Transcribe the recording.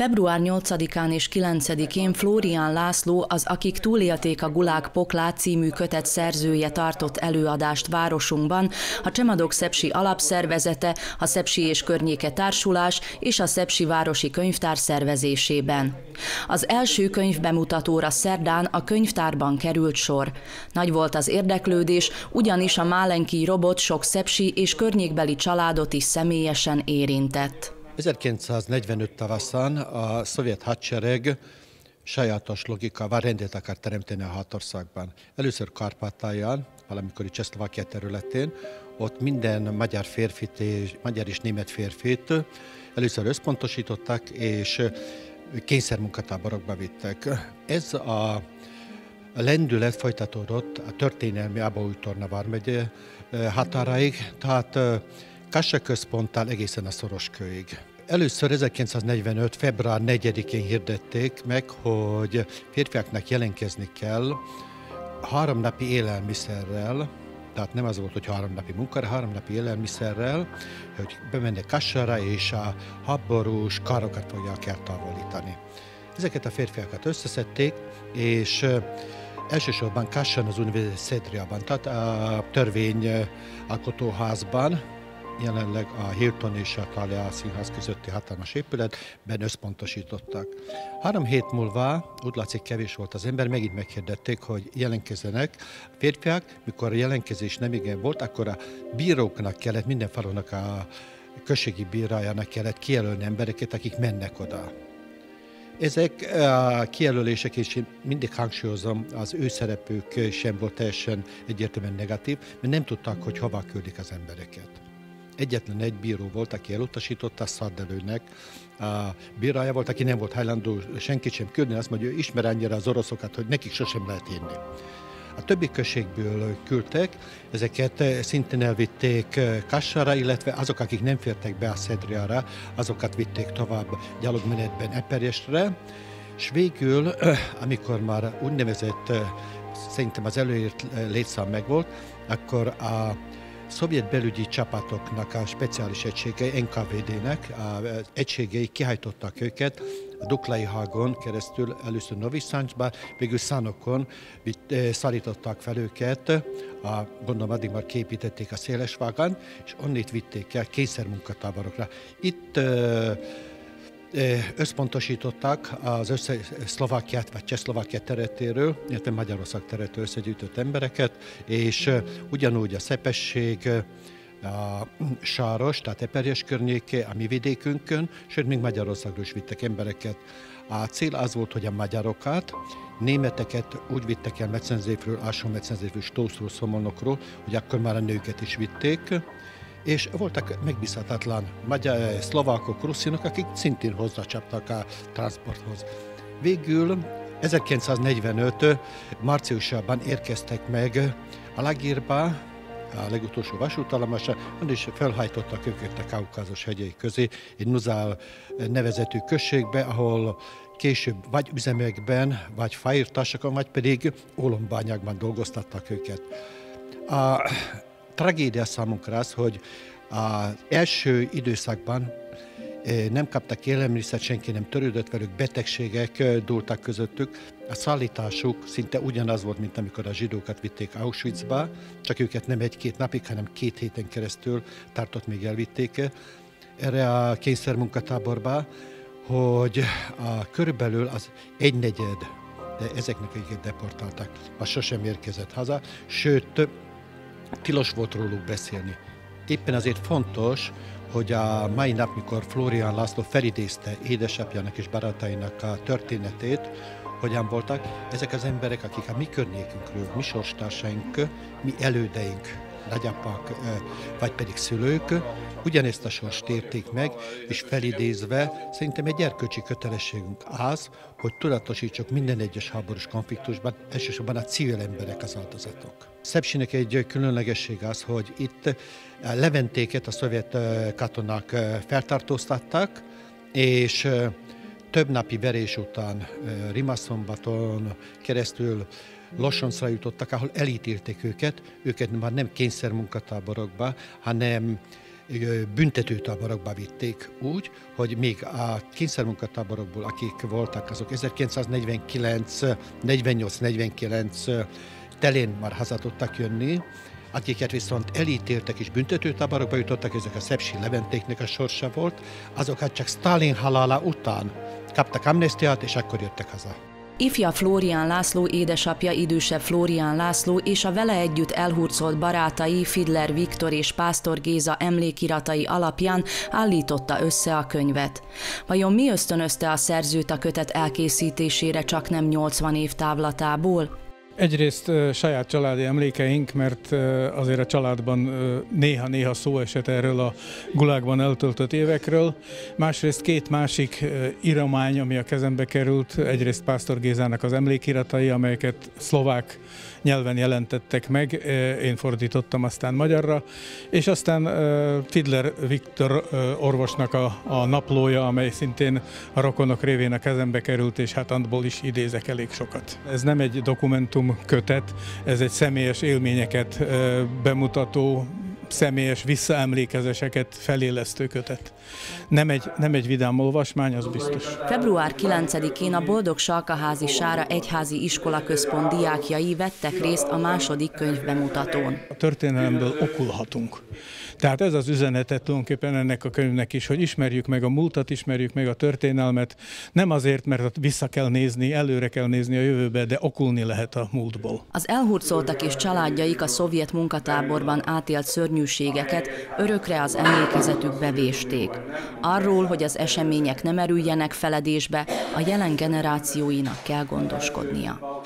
Február 8-án és 9-én Flórián László, az Akik túlélték a Gulák Poklát című kötet szerzője tartott előadást városunkban, a Csemadok Szepsi alapszervezete, a Szepsi és Környéke Társulás és a Szepsi Városi Könyvtár szervezésében. Az első könyv bemutatóra szerdán a könyvtárban került sor. Nagy volt az érdeklődés, ugyanis a Málenki robot sok szepsi és környékbeli családot is személyesen érintett. 1945 tavaszán a szovjet hadsereg sajátos logikával rendet akar teremteni a hatországban. Először Kárpátalján, valamikor Csehszlovákia területén, ott minden magyar férfit és magyar és német férfit először összpontosítottak, és kényszermunkatáborokba vittek. Ez a lendület folytatódott a történelmi Abaúj-Torna vármegye határaig, tehát Kassa központtal egészen a Szoroskőig. Először 1945. február 4-én hirdették meg, hogy férfiaknak jelentkezni kell három napi élelmiszerrel, tehát nem az volt, hogy három napi munkára, három napi élelmiszerrel, hogy bemennek kassára, és a habborús karokat fogják eltávolítani. Ezeket a férfiakat összeszedték, és elsősorban Kassan az Universitás Szedriában, tehát a törvényalkotóházban, jelenleg a Hilton és a Thalia Színház közötti hatalmas épületben összpontosítottak. Három hét múlva, úgy látszik kevés volt az ember, megint meghirdették, hogy jelentkezzenek. A férfiak, mikor a jelentkezés nem igen volt, akkor a bíróknak kellett, minden falunak a községi bírájának kellett kijelölni embereket, akik mennek oda. Ezek a kijelölések, és én mindig hangsúlyozom, az ő szerepük sem volt teljesen egyértelműen negatív, mert nem tudták, hogy hova küldik az embereket egyetlen egy bíró volt, aki elutasította Szardelőnek a bírája volt, aki nem volt hajlandó senkit sem küldni, azt mondja, hogy ismer annyira az oroszokat, hogy nekik sosem lehet hinni. A többi községből küldtek, ezeket szintén elvitték Kassara, illetve azok, akik nem fértek be a Szedriára, azokat vitték tovább gyalogmenetben Eperjestre, és végül, amikor már úgynevezett, szerintem az előírt létszám megvolt, akkor a szovjet belügyi csapatoknak a speciális egységei, NKVD-nek a egységei kihajtottak őket a Duklai Hagon keresztül először Novi Sancsba, végül Szánokon eh, szarították fel őket, a, gondolom addig már képítették a szélesvágán, és onnét vitték el kényszermunkatáborokra. Itt összpontosítottak az össze Szlovákiát vagy Csehszlovákia területéről, illetve Magyarország területéről összegyűjtött embereket, és ugyanúgy a szepesség, a Sáros, tehát Eperjes környéke, a mi vidékünkön, sőt, még Magyarországról is vittek embereket. A cél az volt, hogy a magyarokat, németeket úgy vittek el Metzenzéfről, Ásó Metzenzéfről, Stószról, Szomolnokról, hogy akkor már a nőket is vitték, és voltak megbízhatatlan magyar, eh, szlovákok, ruszinok, akik szintén hozzácsaptak a transporthoz. Végül 1945. márciusában érkeztek meg a Lagírba, a legutolsó vasútállomásra, onnan is felhajtottak őket a Kaukázus hegyei közé, egy Nuzál nevezetű községbe, ahol később vagy üzemekben, vagy fájírtásokon, vagy pedig olombányákban dolgoztattak őket. A tragédia számunkra az, hogy az első időszakban eh, nem kaptak élelmiszert, senki nem törődött velük, betegségek eh, dúltak közöttük. A szállításuk szinte ugyanaz volt, mint amikor a zsidókat vitték Auschwitzba, csak őket nem egy-két napig, hanem két héten keresztül tartott, még elvitték erre a kényszermunkatáborba, hogy a körülbelül az egynegyed, de ezeknek, akiket deportáltak, az sosem érkezett haza, sőt, tilos volt róluk beszélni. Éppen azért fontos, hogy a mai nap, mikor Florian László felidézte édesapjának és barátainak a történetét, hogyan voltak, ezek az emberek, akik a mi környékünkről, mi sorstársaink, mi elődeink, nagyapák, vagy pedig szülők, ugyanezt a sorst érték meg, és felidézve szerintem egy erkölcsi kötelességünk az, hogy tudatosítsuk minden egyes háborús konfliktusban, elsősorban a civil emberek az áldozatok. Szepsinek egy különlegesség az, hogy itt Leventéket a szovjet katonák feltartóztattak, és több napi verés után Rimaszombaton keresztül Losonszra jutottak, ahol elítélték őket, őket már nem kényszermunkatáborokba, hanem büntetőtáborokba vitték úgy, hogy még a kényszermunkatáborokból, akik voltak, azok 1949, 48-49 telén már haza tudtak jönni, akiket viszont elítéltek és büntetőtáborokba jutottak, ezek a Szepsi Leventéknek a sorsa volt, azokat csak Stalin halála után kaptak amnestiát, és akkor jöttek haza. Ifja Flórián László édesapja idősebb Flórián László és a vele együtt elhurcolt barátai Fidler Viktor és Pásztor Géza emlékiratai alapján állította össze a könyvet. Vajon mi ösztönözte a szerzőt a kötet elkészítésére csak nem 80 év távlatából? Egyrészt saját családi emlékeink, mert azért a családban néha-néha szó esett erről a gulágban eltöltött évekről. Másrészt két másik íromány, ami a kezembe került, egyrészt Pásztor Gézának az emlékiratai, amelyeket szlovák nyelven jelentettek meg, én fordítottam aztán magyarra, és aztán Fidler Viktor orvosnak a, a naplója, amely szintén a rokonok révén a kezembe került, és hát abból is idézek elég sokat. Ez nem egy dokumentum kötet, ez egy személyes élményeket bemutató személyes visszaemlékezéseket felélesztő kötet. Nem egy, nem egy vidám olvasmány, az biztos. Február 9-én a Boldog Salkaházi Sára Egyházi Iskola Központ diákjai vettek részt a második könyv bemutatón. A történelemből okulhatunk. Tehát ez az üzenetet tulajdonképpen ennek a könyvnek is, hogy ismerjük meg a múltat, ismerjük meg a történelmet, nem azért, mert vissza kell nézni, előre kell nézni a jövőbe, de okulni lehet a múltból. Az elhurcoltak és családjaik a szovjet munkatáborban átélt szörnyűségeket örökre az emlékezetükbe vésték. Arról, hogy az események nem erüljenek feledésbe, a jelen generációinak kell gondoskodnia.